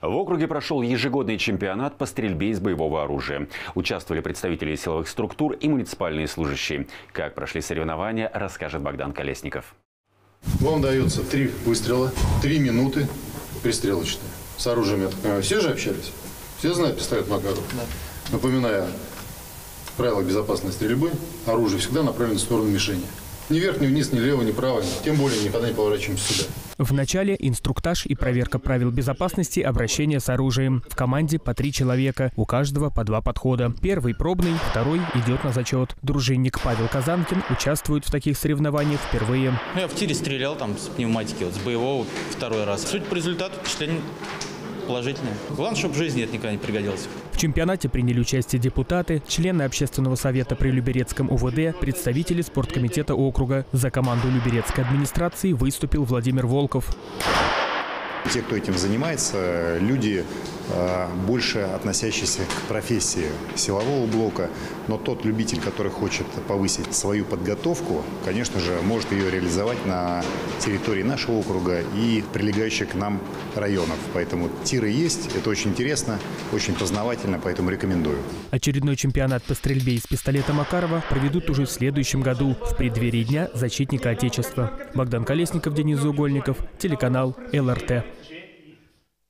В округе прошел ежегодный чемпионат по стрельбе из боевого оружия. Участвовали представители силовых структур и муниципальные служащие. Как прошли соревнования, расскажет Богдан Колесников. Вам дается три выстрела, три минуты пристрелочные. С оружием, я так понимаю, все же общались? Все знают пистолет Макаров? Да. Напоминаю, правила безопасной стрельбы. Оружие всегда направлено в сторону мишени. Ни вверх, ни вниз, ни лево, ни право. Тем более никогда не поворачиваемся сюда. В начале инструктаж и проверка правил безопасности обращения с оружием. В команде по три человека, у каждого по два подхода. Первый пробный, второй идет на зачет. Дружинник Павел Казанкин участвует в таких соревнованиях впервые. Я в тире стрелял там с пневматики, вот с боевого второй раз. Суть по результату впечатление положительное. Главное, чтобы в жизни это никогда не пригодилось. В чемпионате приняли участие депутаты, члены общественного совета при Люберецком УВД, представители спорткомитета округа. За команду Люберецкой администрации выступил Владимир Волков. Те, кто этим занимается, люди э, больше относящиеся к профессии силового блока, но тот любитель, который хочет повысить свою подготовку, конечно же, может ее реализовать на территории нашего округа и прилегающих к нам районов. Поэтому тиры есть, это очень интересно, очень познавательно, поэтому рекомендую. Очередной чемпионат по стрельбе из пистолета Макарова проведут уже в следующем году, в преддверии Дня защитника Отечества. Богдан Колесников, Денис Заугольников, телеканал ЛРТ.